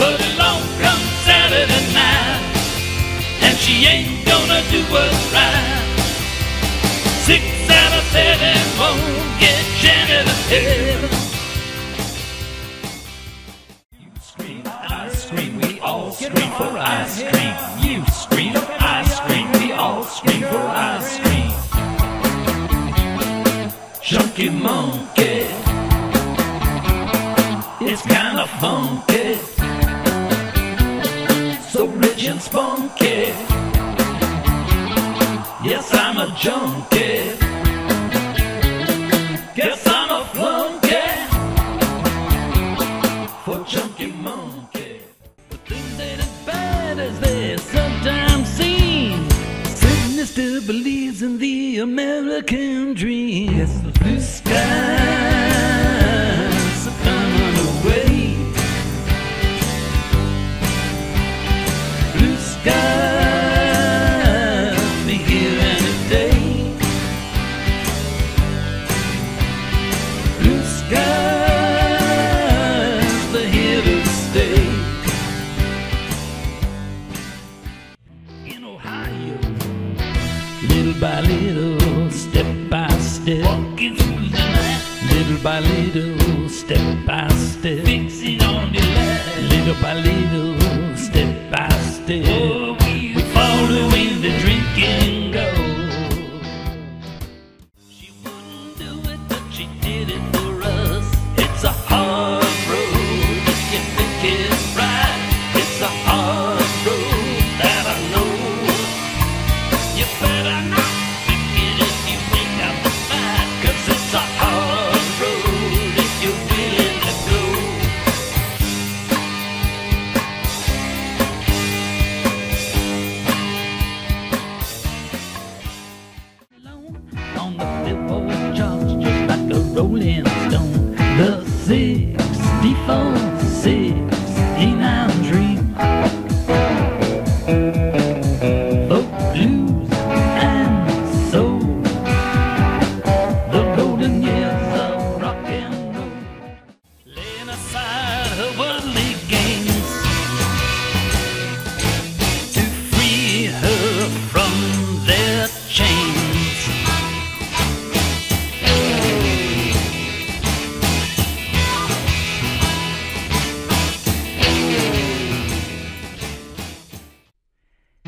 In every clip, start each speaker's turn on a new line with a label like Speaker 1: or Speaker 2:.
Speaker 1: But along comes Saturday night, and she ain't gonna do what's right. Six out of seven won't get Janet ahead. You scream, I scream, we all scream for ice cream. You scream, I scream, we all scream for ice cream. Chunky monkey, it's kinda funky, so rich and spunky. Yes, I'm a junkie. Guess I'm a flunky for chunky monkey. But things ain't as bad as they sometimes seem. Sinister believes in the American dream. Yes, the blue skies by little, step by step, fixing on the. Little by little, step by step, oh,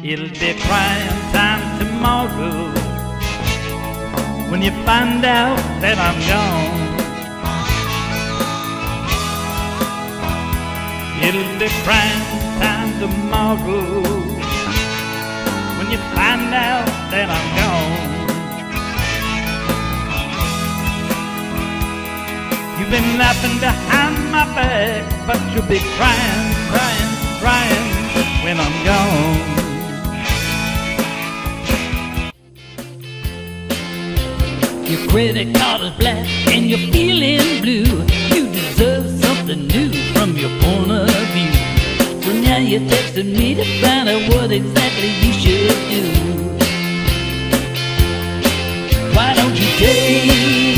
Speaker 1: It'll be prime time tomorrow when you find out that I'm gone. It'll be prime time tomorrow when you find out that I'm gone. You've been laughing behind my back, but you'll be crying, crying, crying when I'm gone. Your credit card is black and you're feeling blue. You deserve something new from your point of view. So now you're texting me to find out what exactly you should do. Why don't you take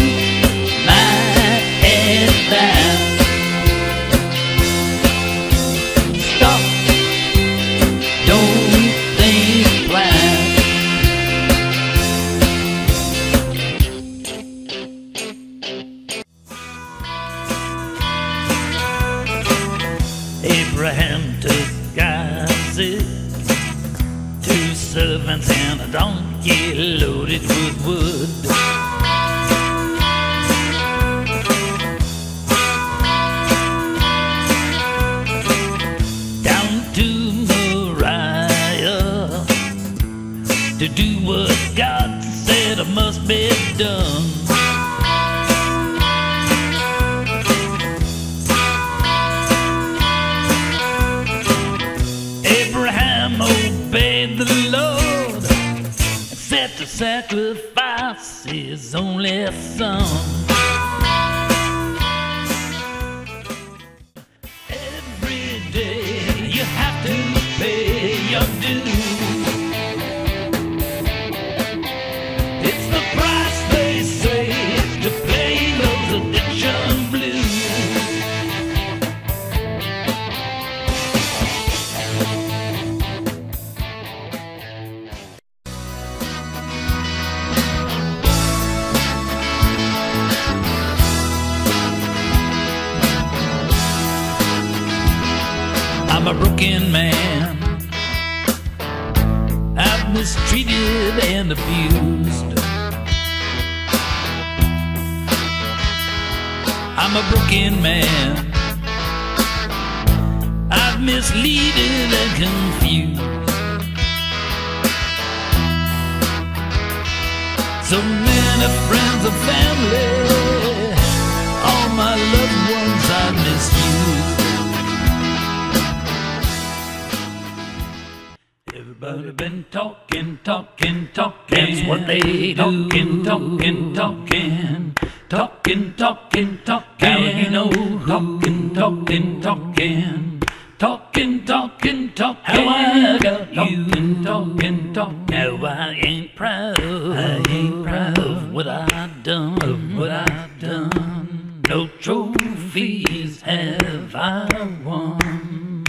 Speaker 1: Everybody been talking, talking, talking. That's what they do. Talking, talking, talking. Talking, talking, talking. How you know? Talking, talking, talking. Talking, talking, talking. How I got you. Talking, talking, talking. Now I ain't proud. I ain't proud of what I done. Of what I done. No trophies have I won.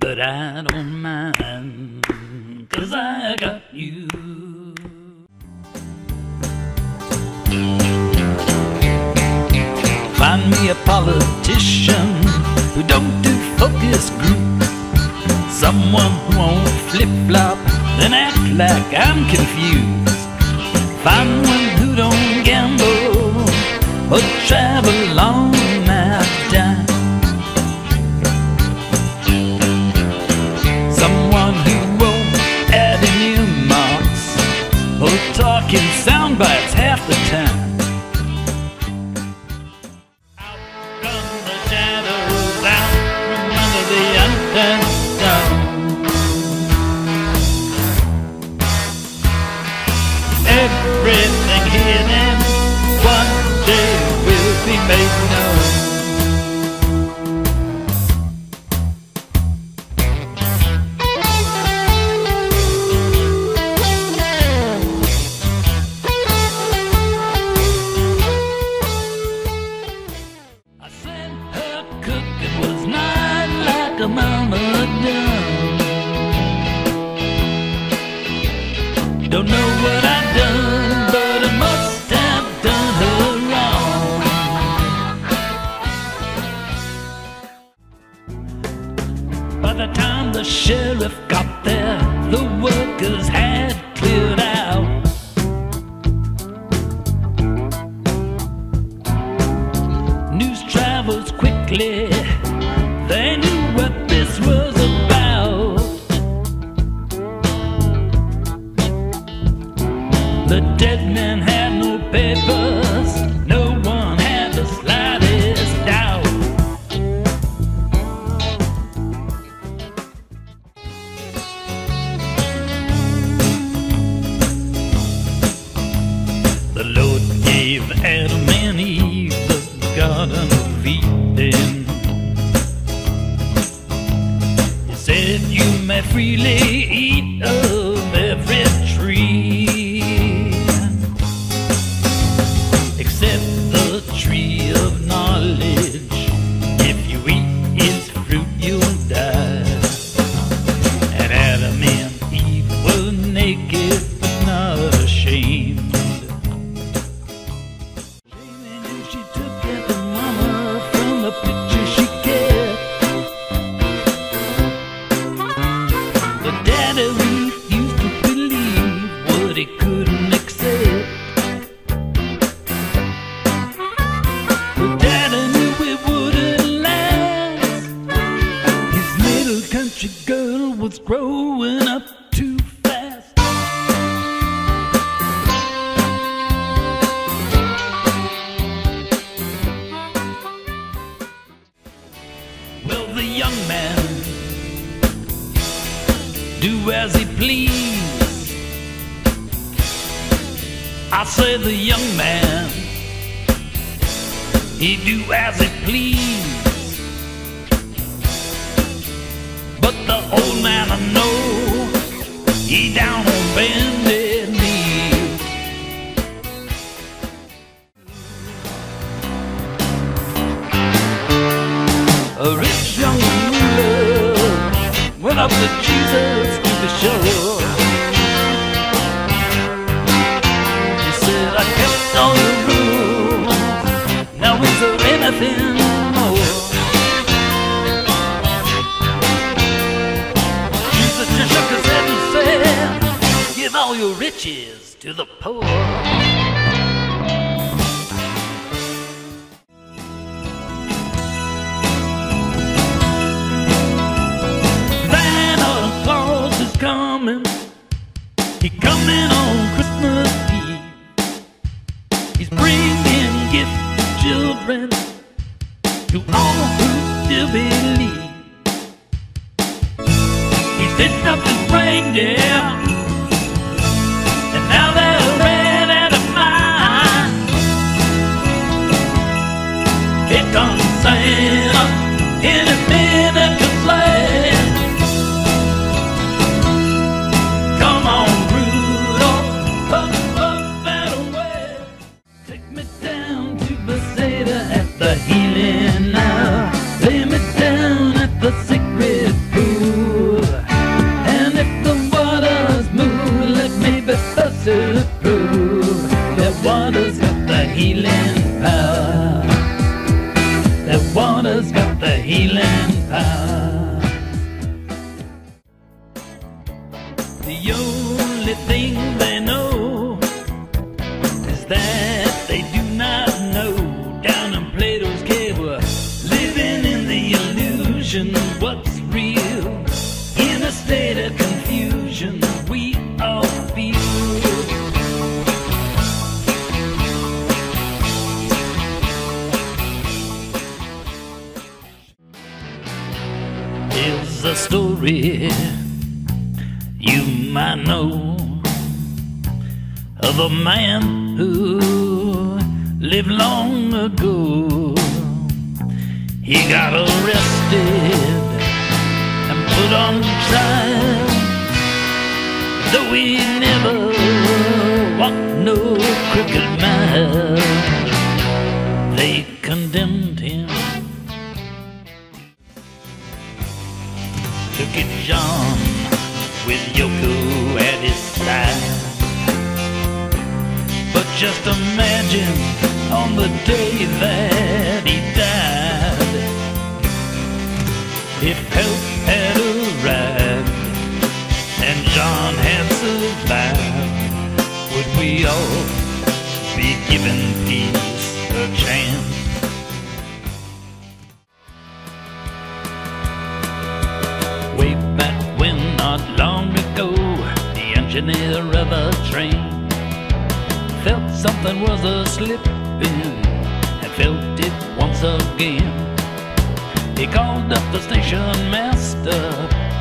Speaker 1: But I don't mind, cause I got you. Find me a politician who don't do focus group. Someone who won't flip flop and act like I'm confused. Find one who don't do as he please. I say the young man he do as he please. But the old man I know he down on bended knee. A rich young ruler went up to Jesus show. He said I kept all the rules. Now is there anything more? Jesus just shook his head and said, Give all your riches to the poor. Coming. He coming on Christmas Eve. He's bringing gifts to children, to all who still believe. He's hitting up his reindeer, and now they're ready to fly. Here comes Santa in his miniature got the healing power. You might know of a man who lived long ago. He got arrested and put on trial, though he never walked no crooked mile. They condemned him. At John with Yoko at his side. But just imagine on the day that he died, if help had arrived and John had survived, would we all be given peace something was a slipping and felt it once again. He called up the station master,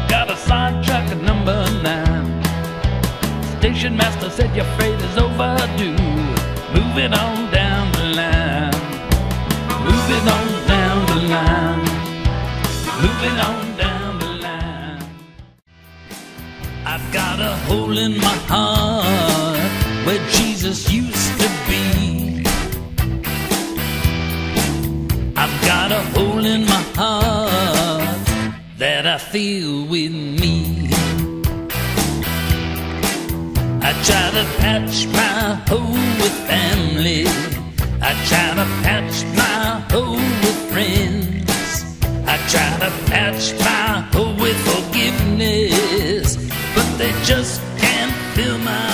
Speaker 1: got a sidetrack at number nine. Station master said your freight is overdue. Move it on down the line. Move it on down the line. Move it on down the line. I've got a hole in my heart where Jesus used to be. I've got a hole in my heart that I feel with me. I try to patch my hole with family. I try to patch my hole with friends. I try to patch my hole with forgiveness, but they just can't fill my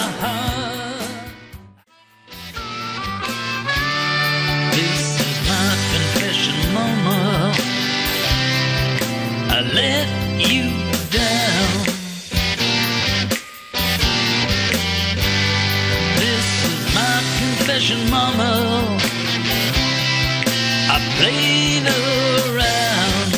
Speaker 1: confession, Mama. I played around.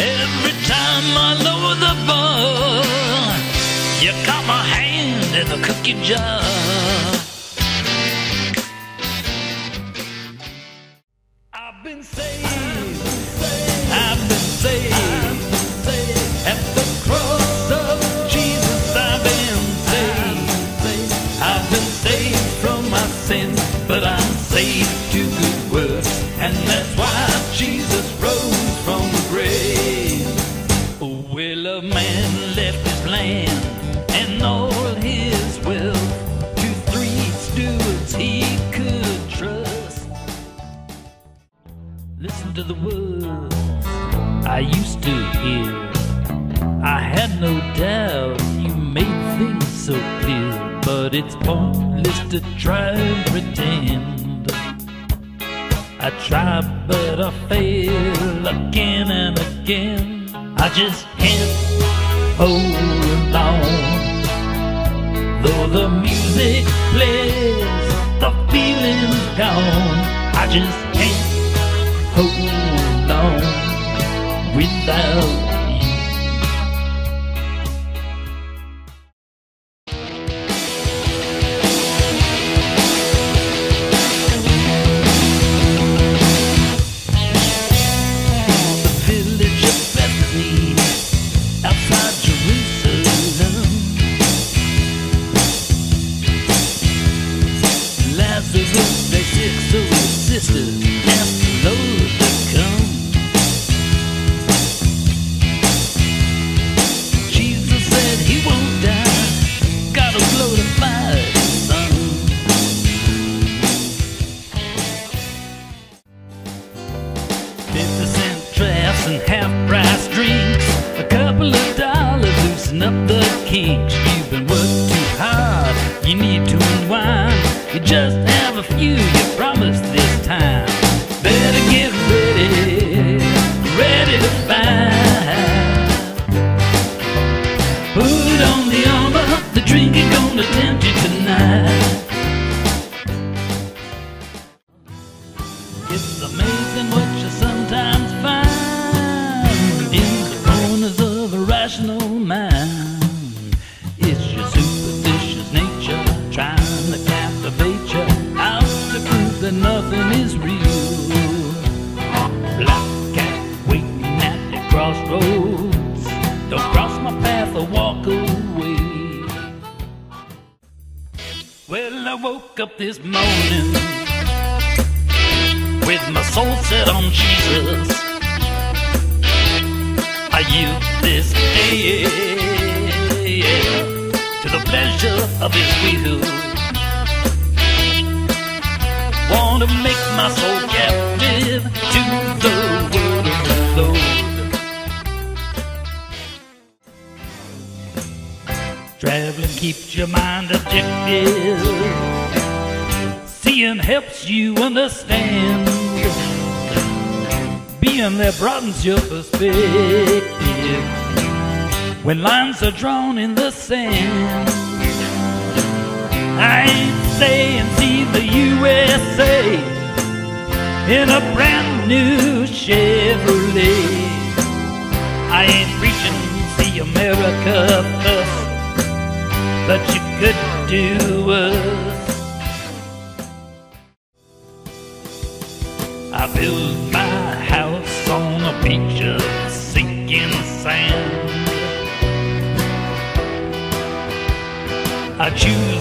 Speaker 1: Every time I lower the bar, you caught my hand in the cookie jar. no doubt you made things so clear, but it's pointless to try and pretend. I try, but I fail again and again. I just can't hold on. Though the music plays, the feeling's gone. I just can't hold on without woke up this morning with my soul set on Jesus. I yield this day to the pleasure of His will. Want to make my soul captive to the word of the Lord. Traveling keeps your mind addicted. Seeing helps you understand. Being there broadens your perspective. When lines are drawn in the sand, I ain't saying see the USA in a brand new Chevrolet. I ain't preaching see America first, but you could do us. I choose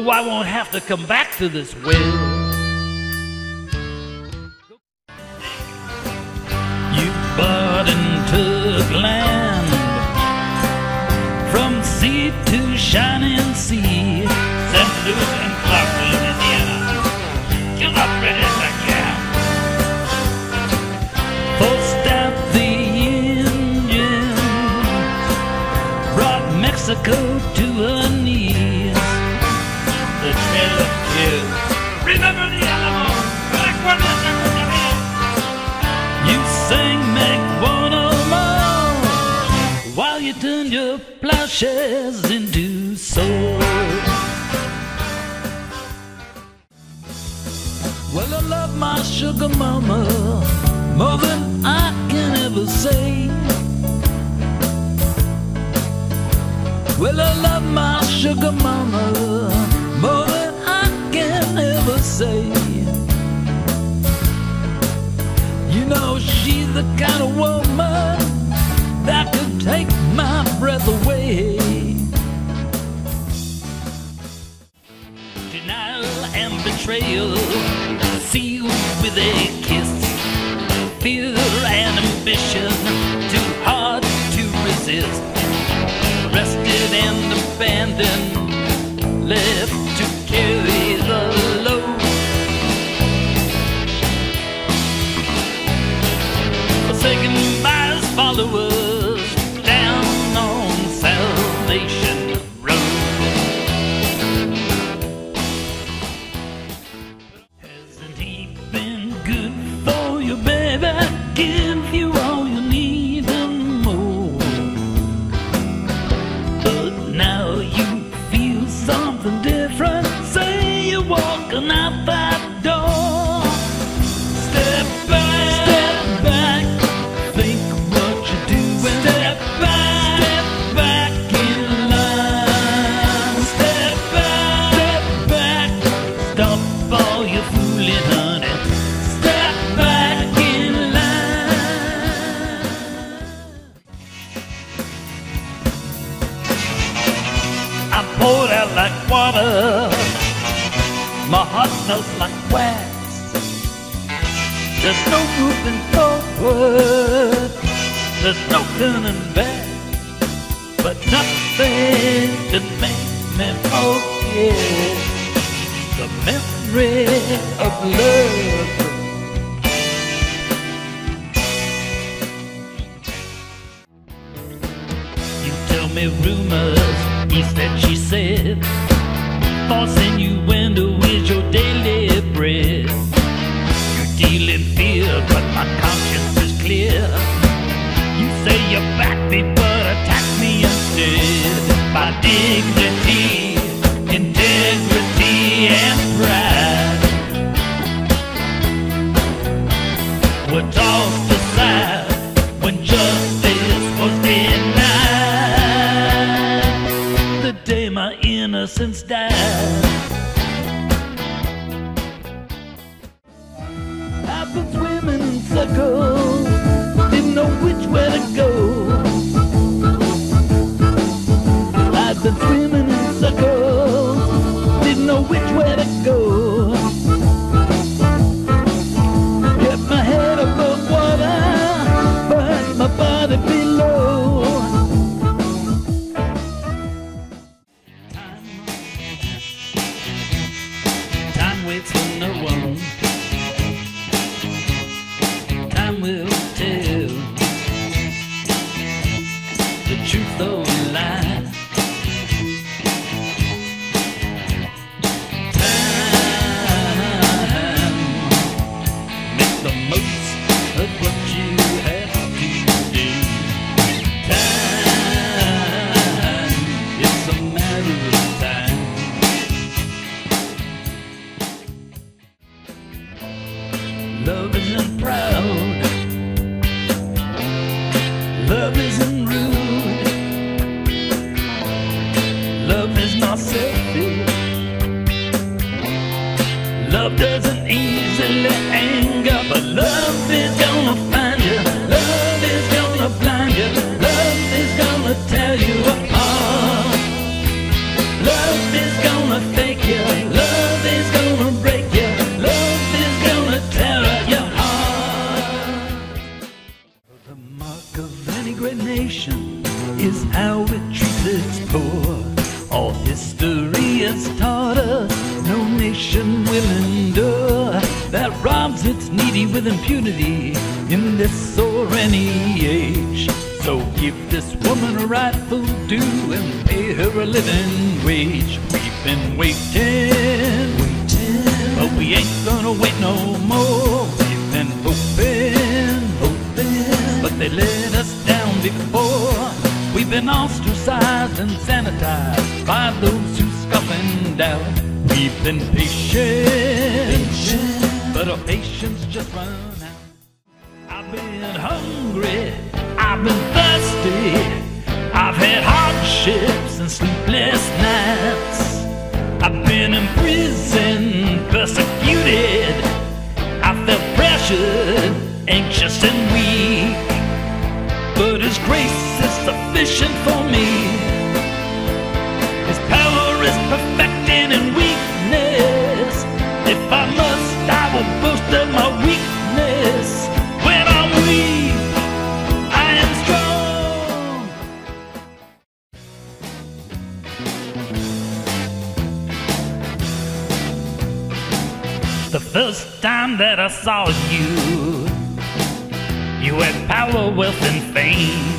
Speaker 1: So I won't have to come back to this well. You bought and took land from sea to shining sea, ashes into soul. Well, I love my sugar mama more than I can ever say. Well, I love my sugar mama more than I can ever say. You know, she's the kind of woman that could take my breath away. denial and betrayal. See you with a kiss. my dignity. truth though. Great nation is how it treats its poor. All history has taught us no nation will endure that robs its needy with impunity in this or any age. So give this woman a rightful due and pay her a living wage. We've been waiting, waiting, but we ain't gonna wait no more. We've been hoping, hoping, but they let us down before. We've been ostracized and sanitized by those who scoff and doubt. We've been patient, patient. but our patience just run out. I've been hungry, I've been thirsty, I've had hardships and sleepless nights. I've been imprisoned, persecuted, I felt pressured, anxious and weak. Grace is sufficient for me. His power is perfecting in weakness. If I must, I will boast of my weakness. When I'm weak, I am strong. The first time that I saw you, had power, wealth, and fame.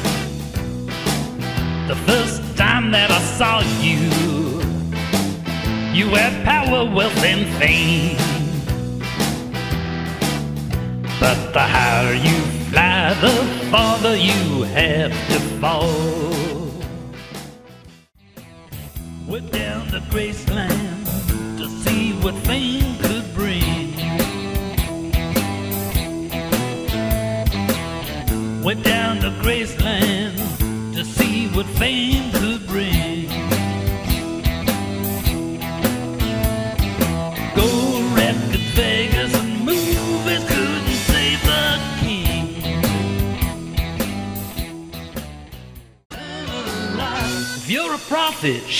Speaker 1: The first time that I saw you, you had power, wealth, and fame. But the higher you fly, the farther you have to fall.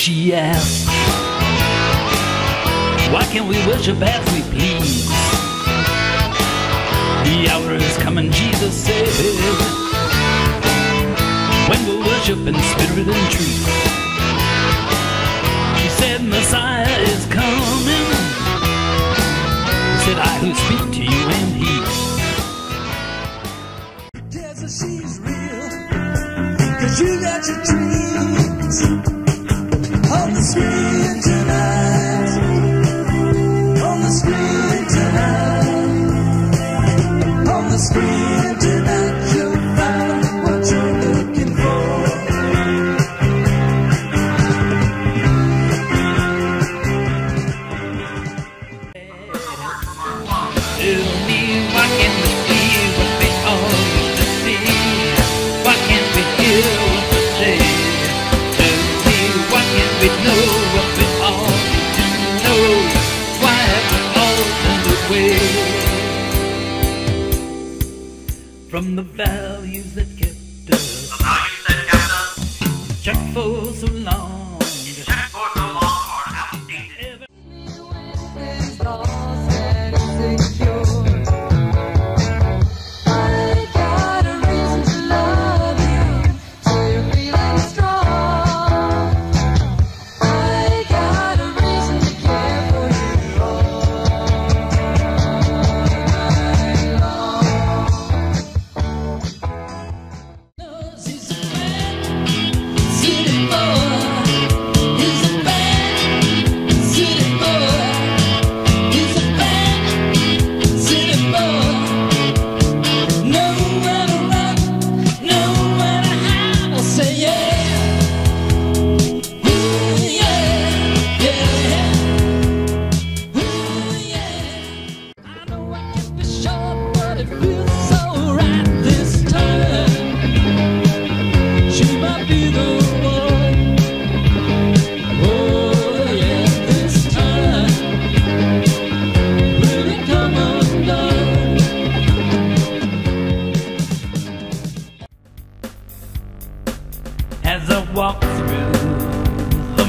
Speaker 1: She asked, why can't we worship as we please? The hour is coming, Jesus said, when we'll worship in spirit and truth.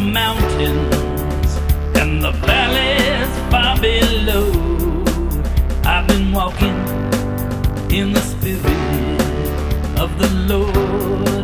Speaker 1: Mountains and the valleys far below. I've been walking in the spirit of the Lord.